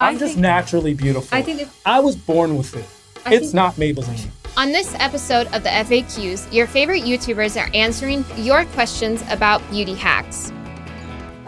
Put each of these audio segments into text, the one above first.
I'm just naturally beautiful. I think if- I was born with it. I it's think- not Maybelline. On this episode of the FAQs, your favorite YouTubers are answering your questions about beauty hacks.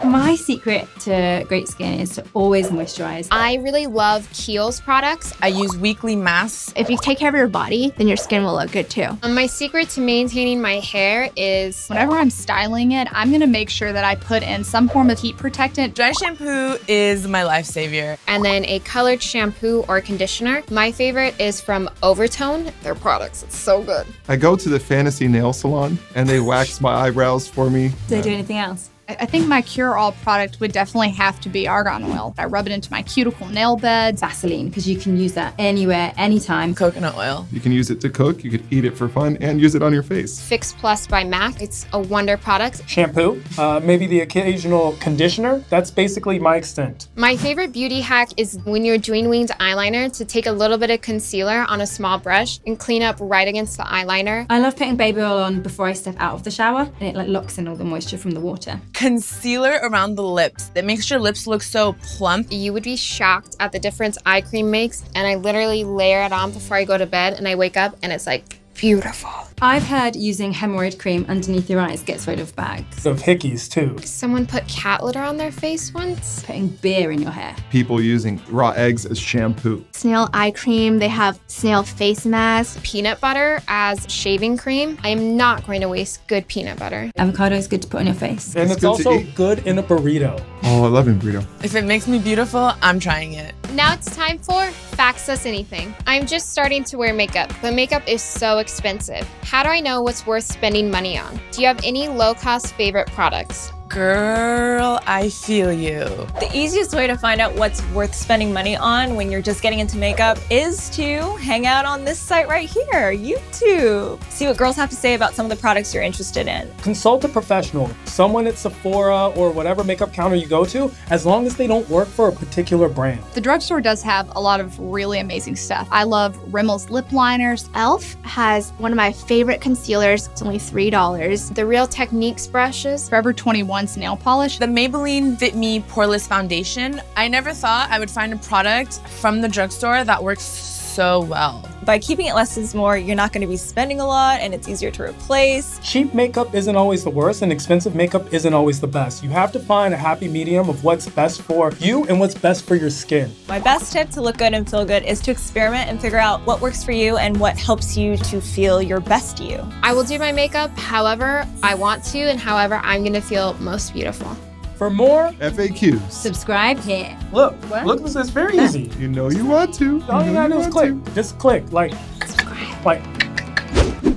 My secret to great skin is to always moisturize. I really love Kiehl's products. I use weekly masks. If you take care of your body, then your skin will look good too. And my secret to maintaining my hair is Whenever I'm styling it, I'm gonna make sure that I put in some form of heat protectant. Dry shampoo is my life savior. and then a colored shampoo or conditioner. My favorite is from Overtone. Their products, it's so good. I go to the fantasy nail salon and they wax my eyebrows for me. Do they do anything else? I I think my cure-all product would definitely have to be argan oil. I rub it into my cuticle nail beds. Vaseline, because you can use that anywhere, anytime. Coconut oil. You can use it to cook, you could eat it for fun, and use it on your face. Fix Plus by MAC. It's a wonder product. Shampoo, uh, maybe the occasional conditioner. That's basically my extent. My favorite beauty hack is when you're doing winged eyeliner to take a little bit of concealer on a small brush and clean up right against the eyeliner. I love putting baby oil on before I step out of the shower, and it like locks in all the moisture from the water. Concealer around the lips that makes your lips look so plump. You would be shocked at the difference eye cream makes, and I literally layer it on before I go to bed, and I wake up and it's like beautiful. I've heard using hemorrhoid cream underneath your eyes gets rid of bags. Of hickeys too. Someone put cat litter on their face once. Putting beer in your hair. People using raw eggs as shampoo. Snail eye cream, they have snail face mask. Peanut butter as shaving cream. I am not going to waste good peanut butter. Avocado is good to put on your face. And It's it's, good also good in a burrito. Oh, I love in burrito. If it makes me beautiful, I'm trying it. Now it's time for Facts Us Anything. I'm just starting to wear makeup, but makeup is so expensive. How do I know what's worth spending money on? Do you have any low cost favorite products? Girl, I feel you. The easiest way to find out what's worth spending money on when you're just getting into makeup is to hang out on this site right here, YouTube. See what girls have to say about some of the products you're interested in. Consult a professional, someone at Sephora or whatever makeup counter you go to, as long as they don't work for a particular brand. The drugstore does have a lot of really amazing stuff. I love Rimmel's lip liners. Elf has one of my favorite concealers. It's only $3. The Real Techniques brushes. Forever 21's nail polish. The Maybelline Fit Me Poreless Foundation. I never thought I would find a product from the drugstore that works so well. By keeping it less is more, you're not going to be spending a lot and it's easier to replace. Cheap makeup isn't always the worst, and expensive makeup isn't always the best. You have to find a happy medium of what's best for you and what's best for your skin. My best tip to look good and feel good is to experiment and figure out what works for you and what helps you to feel your best you. I will do my makeup however I want to and however I'm going to feel most beautiful. For more, FAQs. Subscribe here. look, look, this is very easy. You know you want to. All you know gotta do is click. to. Just click, like, subscribe. like.